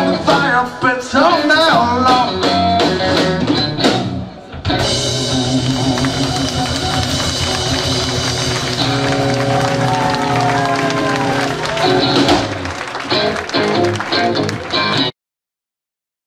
on fire, but so